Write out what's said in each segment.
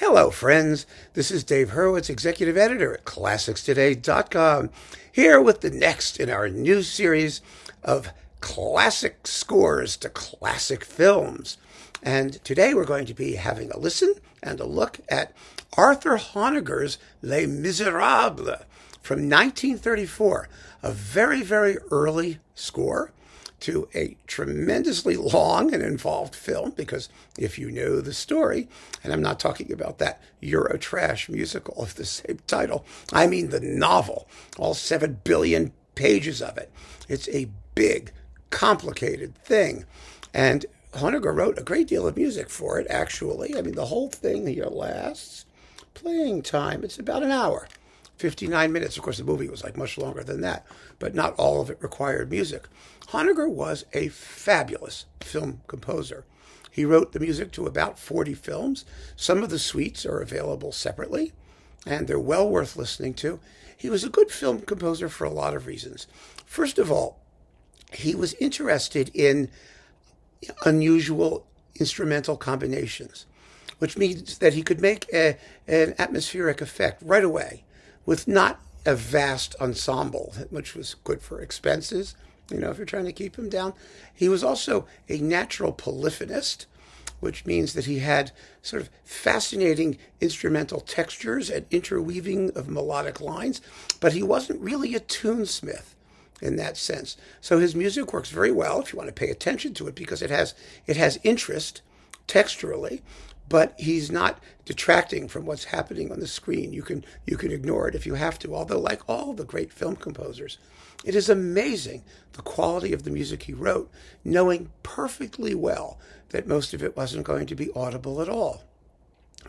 Hello, friends. This is Dave Hurwitz, executive editor at ClassicsToday.com, here with the next in our new series of classic scores to classic films. And today we're going to be having a listen and a look at Arthur Honegger's Les Miserables from 1934, a very, very early score to a tremendously long and involved film because if you know the story, and I'm not talking about that Eurotrash musical of the same title, I mean the novel, all seven billion pages of it. It's a big, complicated thing. And Honegger wrote a great deal of music for it, actually. I mean, the whole thing here lasts playing time, it's about an hour. 59 minutes. Of course, the movie was like much longer than that, but not all of it required music. Honegger was a fabulous film composer. He wrote the music to about 40 films. Some of the suites are available separately, and they're well worth listening to. He was a good film composer for a lot of reasons. First of all, he was interested in unusual instrumental combinations, which means that he could make a, an atmospheric effect right away with not a vast ensemble, which was good for expenses, you know, if you're trying to keep him down. He was also a natural polyphonist, which means that he had sort of fascinating instrumental textures and interweaving of melodic lines, but he wasn't really a tunesmith in that sense. So his music works very well if you want to pay attention to it because it has it has interest texturally, but he's not detracting from what's happening on the screen. You can you can ignore it if you have to. Although, like all the great film composers, it is amazing the quality of the music he wrote, knowing perfectly well that most of it wasn't going to be audible at all.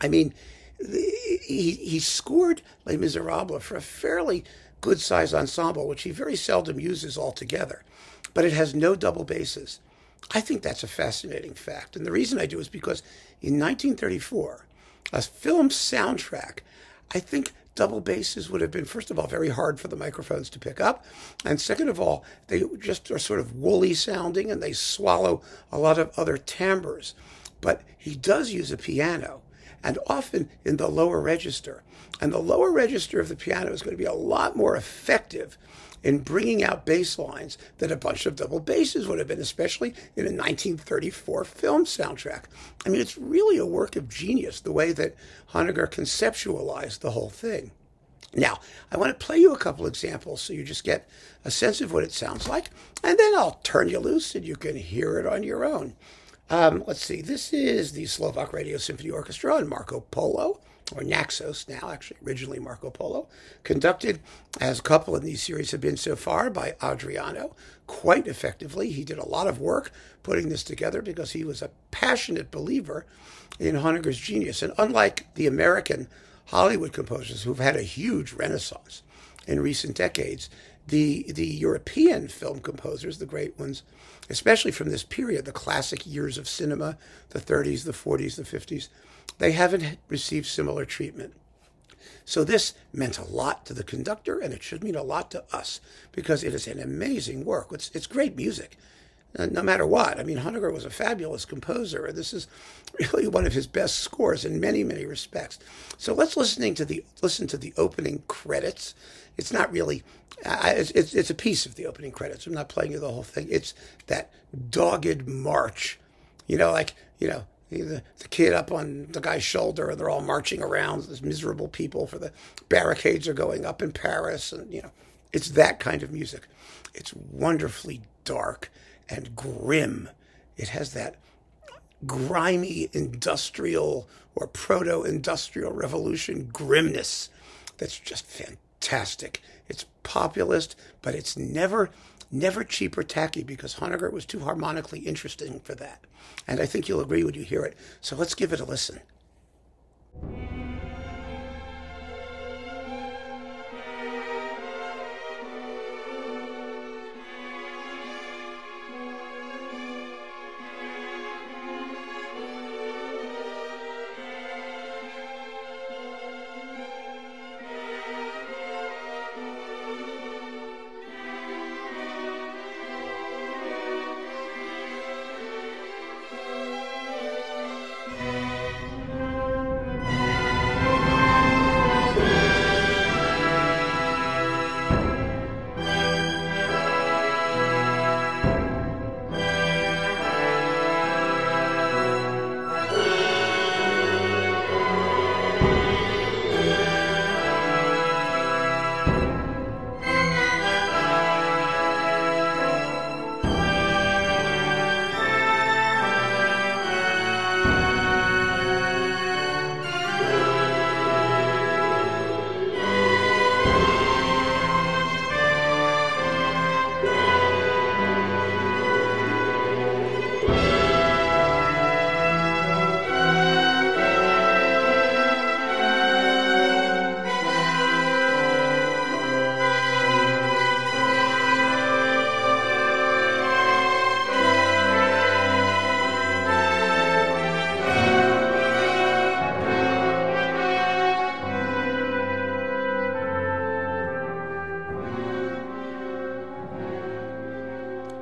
I mean, he he scored Les Miserables for a fairly good sized ensemble, which he very seldom uses altogether, but it has no double basses. I think that's a fascinating fact. And the reason I do is because in 1934, a film soundtrack, I think double basses would have been, first of all, very hard for the microphones to pick up. And second of all, they just are sort of woolly sounding and they swallow a lot of other timbres. But he does use a piano and often in the lower register. And the lower register of the piano is going to be a lot more effective in bringing out bass lines that a bunch of double basses would have been, especially in a 1934 film soundtrack. I mean, it's really a work of genius the way that Honegger conceptualized the whole thing. Now, I want to play you a couple examples so you just get a sense of what it sounds like, and then I'll turn you loose and you can hear it on your own. Um, let's see, this is the Slovak Radio Symphony Orchestra and Marco Polo or Naxos now, actually, originally Marco Polo, conducted as a couple in these series have been so far by Adriano quite effectively. He did a lot of work putting this together because he was a passionate believer in Honegger's genius. And unlike the American Hollywood composers who've had a huge renaissance in recent decades, the the European film composers, the great ones, especially from this period, the classic years of cinema, the 30s, the 40s, the 50s, they haven't received similar treatment. So this meant a lot to the conductor, and it should mean a lot to us because it is an amazing work. It's, it's great music, no matter what. I mean, Honegger was a fabulous composer, and this is really one of his best scores in many, many respects. So let's listening to the listen to the opening credits. It's not really, uh, it's, it's, it's a piece of the opening credits. I'm not playing you the whole thing. It's that dogged march, you know, like you know the, the kid up on the guy's shoulder, and they're all marching around. These miserable people for the barricades are going up in Paris, and you know, it's that kind of music. It's wonderfully dark and grim. It has that grimy industrial or proto-industrial revolution grimness that's just fantastic. It's populist, but it's never never cheap or tacky because Honegger was too harmonically interesting for that. And I think you'll agree when you hear it. So let's give it a listen.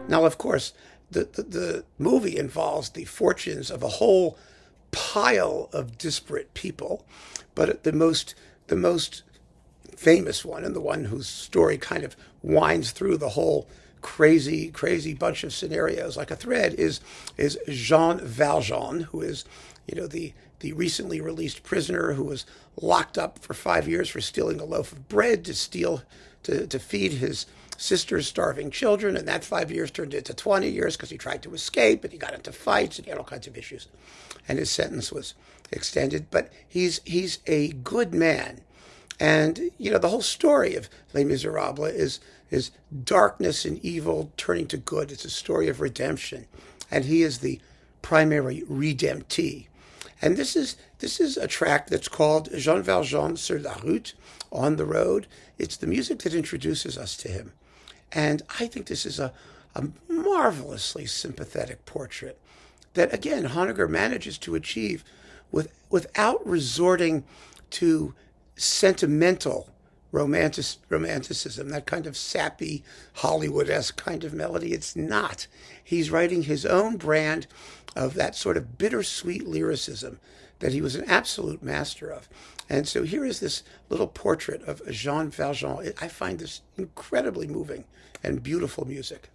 Now, of course, the, the, the movie involves the fortunes of a whole pile of disparate people, but the most the most famous one and the one whose story kind of winds through the whole crazy crazy bunch of scenarios like a thread is is Jean Valjean who is you know the the recently released prisoner who was locked up for 5 years for stealing a loaf of bread to steal to to feed his sister's starving children, and that five years turned into 20 years because he tried to escape and he got into fights and he had all kinds of issues. And his sentence was extended. But he's, he's a good man. And, you know, the whole story of Les Miserables is, is darkness and evil turning to good. It's a story of redemption. And he is the primary redemptee. And this is this is a track that's called Jean Valjean sur la route, on the road. It's the music that introduces us to him. And I think this is a, a marvelously sympathetic portrait that, again, Honegger manages to achieve with, without resorting to sentimental romantic, romanticism, that kind of sappy, Hollywood esque kind of melody. It's not. He's writing his own brand of that sort of bittersweet lyricism that he was an absolute master of. And so here is this little portrait of Jean Valjean. I find this incredibly moving and beautiful music.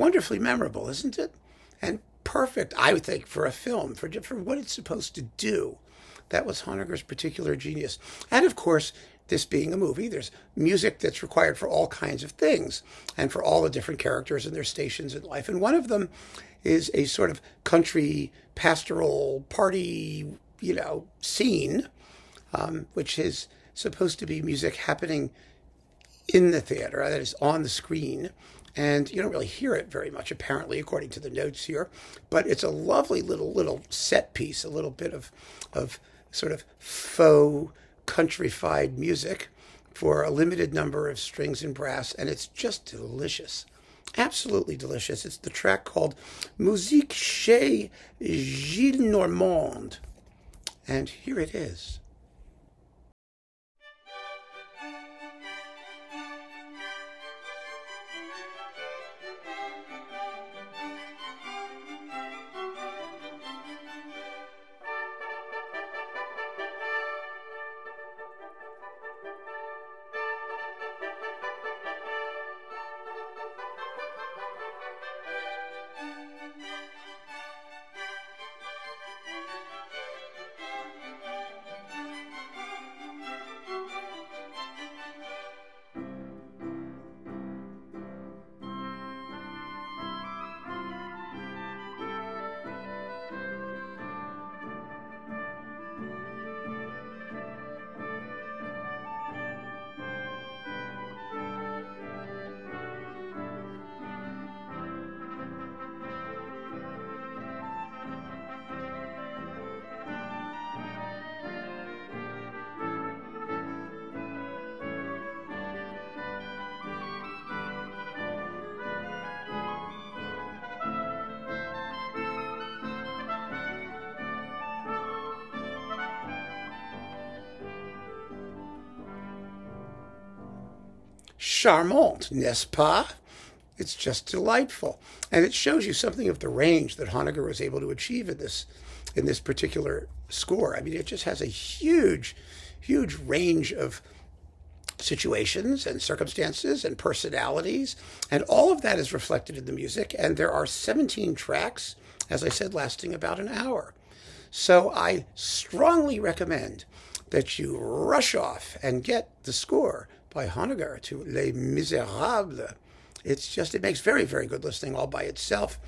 Wonderfully memorable, isn't it? And perfect, I would think, for a film, for, for what it's supposed to do. That was Honegger's particular genius. And of course, this being a movie, there's music that's required for all kinds of things and for all the different characters and their stations in life. And one of them is a sort of country pastoral party, you know, scene, um, which is supposed to be music happening in the theater, that is on the screen and you don't really hear it very much apparently according to the notes here. But it's a lovely little little set piece a little bit of of sort of faux countrified music for a limited number of strings and brass and it's just delicious. Absolutely delicious. It's the track called musique chez Gillenormand. And here it is charmant, n'est-ce pas? It's just delightful. And it shows you something of the range that Honegger was able to achieve in this in this particular score. I mean, it just has a huge, huge range of situations and circumstances and personalities. And all of that is reflected in the music. And there are 17 tracks, as I said, lasting about an hour. So I strongly recommend that you rush off and get the score by Honegger to Les Miserables. It's just, it makes very, very good listening all by itself.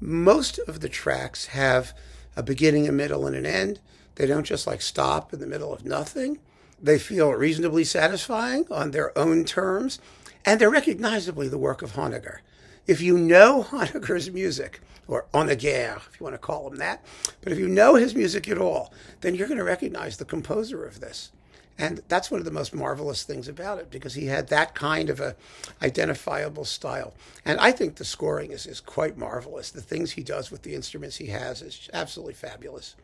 Most of the tracks have a beginning, a middle, and an end. They don't just like stop in the middle of nothing. They feel reasonably satisfying on their own terms, and they're recognizably the work of Honegger. If you know Honegger's music, or Honegger, if you want to call him that, but if you know his music at all, then you're going to recognize the composer of this. And that's one of the most marvelous things about it because he had that kind of a identifiable style. And I think the scoring is, is quite marvelous. The things he does with the instruments he has is absolutely fabulous.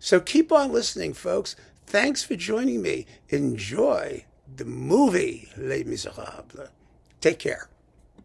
So keep on listening, folks. Thanks for joining me. Enjoy the movie Les Miserables. Take care.